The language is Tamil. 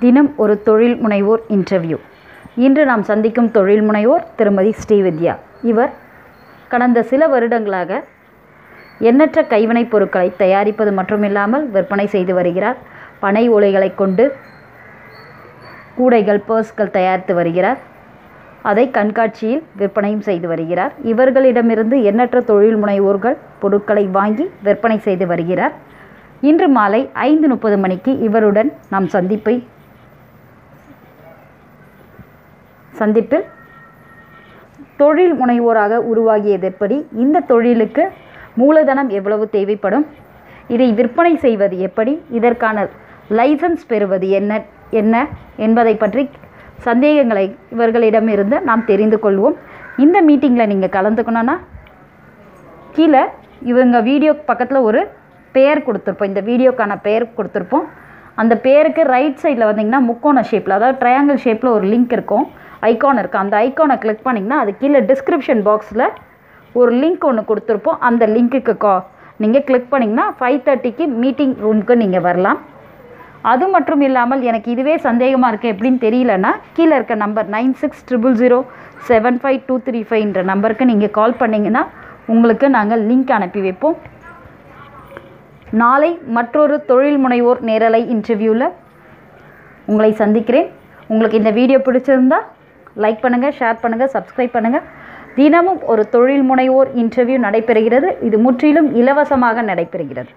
தினம் ஒரு தொழில் முனைவோர் இன்டர்வியூ இன்று நாம் சந்திக்கும் தொழில் முனைவோர் திருமதி ஸ்ரீவித்யா. இவர் கடந்த சில வருடங்களாக எண்ணற்ற கைவினைப் பொருட்களை தயாரிப்பது மட்டுமில்லாமல் விற்பனை செய்து வருகிறார். பனை ஓலைகளை கொண்டு கூடைகள் பர்ஸ்கள் தயாரித்து வருகிறார். அதை கண்காட்சியில் விற்பனையும் செய்து வருகிறார். இவர்களிடமிருந்து எண்ணற்ற தொழில் முனைவோர்கள் பொருட்களை வாங்கி விற்பனை செய்து வருகிறார். இன்று மாலை ஐந்து முப்பது மணிக்கு இவருடன் நாம் சந்திப்பை சந்திப்பில் தொழில் முனைவோராக உருவாகியது எப்படி? இந்த தொழிலுக்கு மூலதனம் எவ்வளவு தேவைப்படும்? இதை விற்பனை செய்வது எப்படி? இதற்கான லைசன்ஸ் பெறுவது என்ன என்ன என்பதை பற்றி சந்தேகங்களை இவர்களிடமிருந்து நாம் தெரிந்து கொள்வோம். இந்த மீட்டிங்கில் நீங்கள் கலந்துக்கணுன்னா கீழே இவங்க வீடியோ பக்கத்தில் ஒரு பெயர் கொடுத்துருப்போம். இந்த வீடியோக்கான பெயர் கொடுத்துருப்போம். அந்த பெயருக்கு ரைட் சைடில் வந்தீங்கன்னா முக்கோண ஷேப்பில் அதாவது ட்ரையாங்கிள் ஷேப்பில் ஒரு லிங்க் இருக்கும். ஐகான் இருக்குது அந்த ஐகானை கிளிக் பண்ணிங்கன்னா அது கீழே டிஸ்கிரிப்ஷன் பாக்ஸில் ஒரு லிங்க் ஒன்று கொடுத்துருப்போம். அந்த லிங்க்குக்கு கா நீங்கள் கிளிக் பண்ணிங்கன்னா ஃபைவ் தேர்ட்டிக்கு மீட்டிங் ரூமுக்கு நீங்கள் வரலாம். அது மட்டும் இல்லாமல் எனக்கு இதுவே சந்தேகமாக இருக்குது எப்படின்னு தெரியலன்னா கீழே இருக்க number nine six triple zero seven five two three ஃபைவ்ன்ற நம்பருக்கு நீங்கள் கால் பண்ணிங்கன்னா உங்களுக்கு நாங்கள் லிங்க் அனுப்பி வைப்போம். நாளை மற்றொரு தொழில் முனைவோர் நேரலை இன்டர்வியூவில் உங்களை சந்திக்கிறேன். உங்களுக்கு இந்த வீடியோ பிடிச்சிருந்தா லைக் பண்ணுங்கள் ஷேர் பண்ணுங்கள் சப்ஸ்கிரைப் பண்ணுங்கள் தினமும் ஒரு தொழில் முனைவோர் இன்டர்வியூ நடைபெறுகிறது. இது முற்றிலும் இலவசமாக நடைபெறுகிறது.